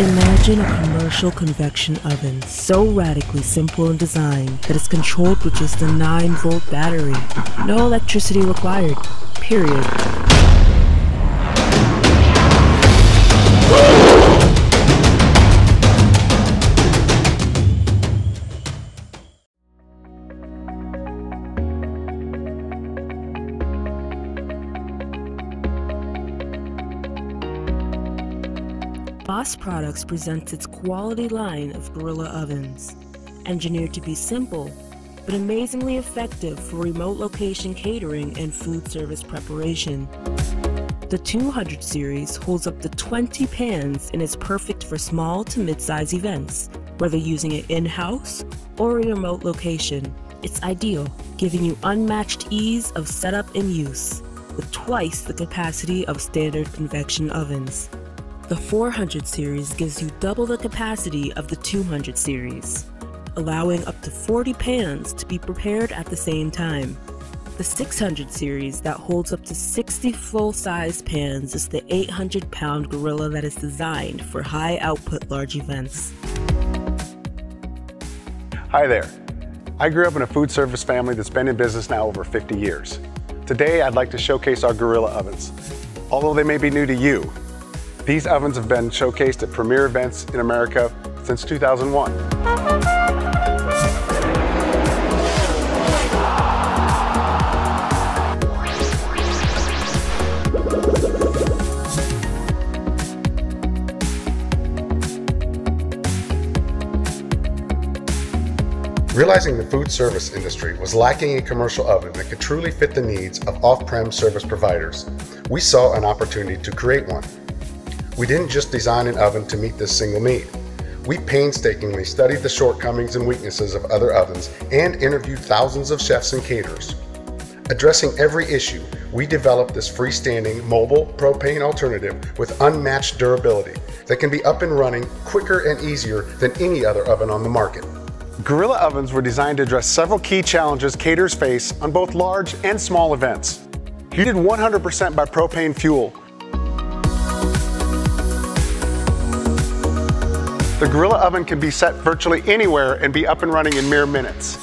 Imagine a commercial convection oven so radically simple in design that it's controlled with just a 9 volt battery. No electricity required. Period. Boss Products presents its quality line of Gorilla ovens, engineered to be simple but amazingly effective for remote location catering and food service preparation. The 200 series holds up to 20 pans and is perfect for small to mid-size events, whether using it in-house or a remote location. It's ideal, giving you unmatched ease of setup and use, with twice the capacity of standard convection ovens. The 400 series gives you double the capacity of the 200 series, allowing up to 40 pans to be prepared at the same time. The 600 series that holds up to 60 full-size pans is the 800 pound Gorilla that is designed for high output large events. Hi there. I grew up in a food service family that's been in business now over 50 years. Today I'd like to showcase our Gorilla ovens. Although they may be new to you, these ovens have been showcased at premier events in America since 2001. Realizing the food service industry was lacking a commercial oven that could truly fit the needs of off-prem service providers, we saw an opportunity to create one. We didn't just design an oven to meet this single need. We painstakingly studied the shortcomings and weaknesses of other ovens and interviewed thousands of chefs and caterers. Addressing every issue, we developed this freestanding mobile propane alternative with unmatched durability that can be up and running quicker and easier than any other oven on the market. Gorilla ovens were designed to address several key challenges caterers face on both large and small events. Heated 100% by propane fuel, the Gorilla oven can be set virtually anywhere and be up and running in mere minutes.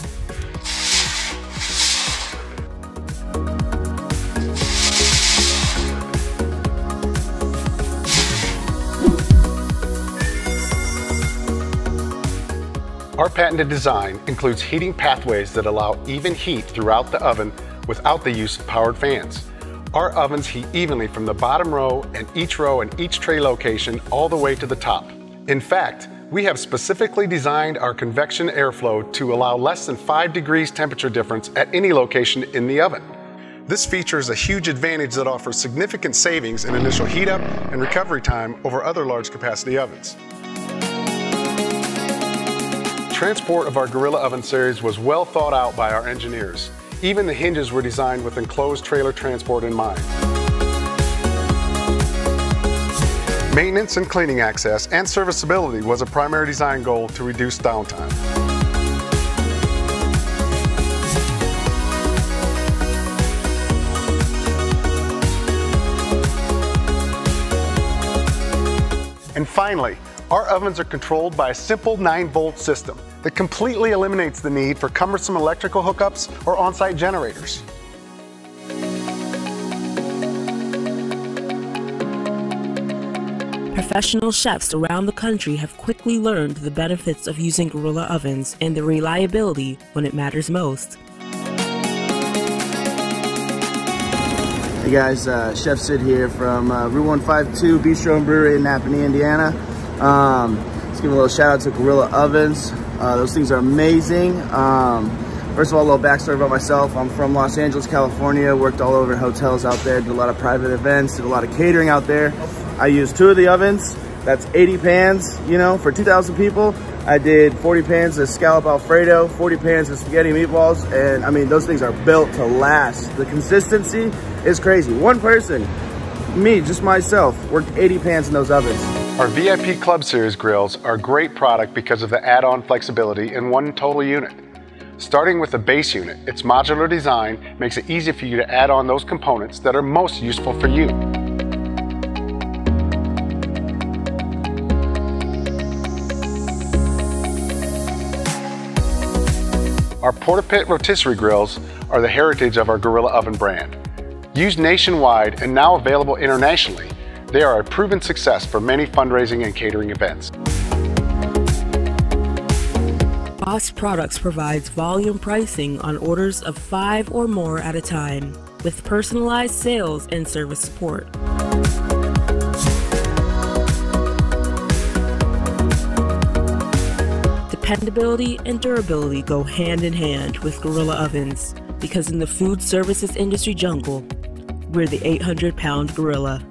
Our patented design includes heating pathways that allow even heat throughout the oven without the use of powered fans. Our ovens heat evenly from the bottom row and each row and each tray location all the way to the top. In fact, we have specifically designed our convection airflow to allow less than 5 degrees temperature difference at any location in the oven. This feature is a huge advantage that offers significant savings in initial heat up and recovery time over other large capacity ovens. Transport of our Gorilla Oven series was well thought out by our engineers. Even the hinges were designed with enclosed trailer transport in mind. Maintenance and cleaning access and serviceability was a primary design goal to reduce downtime. And finally, our ovens are controlled by a simple 9 volt system that completely eliminates the need for cumbersome electrical hookups or on-site generators. Professional chefs around the country have quickly learned the benefits of using Gorilla ovens and the reliability when it matters most. Hey guys, uh, Chef Sid here from uh, Route 152 Bistro and Brewery in Nappanee, Indiana. Um, let's give a little shout out to Gorilla Ovens. Uh, those things are amazing. Um, first of all, a little backstory about myself. I'm from Los Angeles, California. Worked all over hotels out there. Did a lot of private events. Did a lot of catering out there. I used two of the ovens. That's 80 pans, you know, for 2,000 people. I did 40 pans of scallop Alfredo, 40 pans of spaghetti meatballs, and I mean, those things are built to last. The consistency is crazy. One person, me, just myself, worked 80 pans in those ovens. Our VIP Club Series grills are a great product because of the add-on flexibility in one total unit. Starting with the base unit, its modular design makes it easy for you to add on those components that are most useful for you. Our Porta-Pit rotisserie grills are the heritage of our Gorilla Oven brand. Used nationwide and now available internationally, they are a proven success for many fundraising and catering events. Boss Products provides volume pricing on orders of five or more at a time, with personalized sales and service support. Dependability and durability go hand in hand with Gorilla Ovens because in the food services industry jungle, we're the 800 pound gorilla.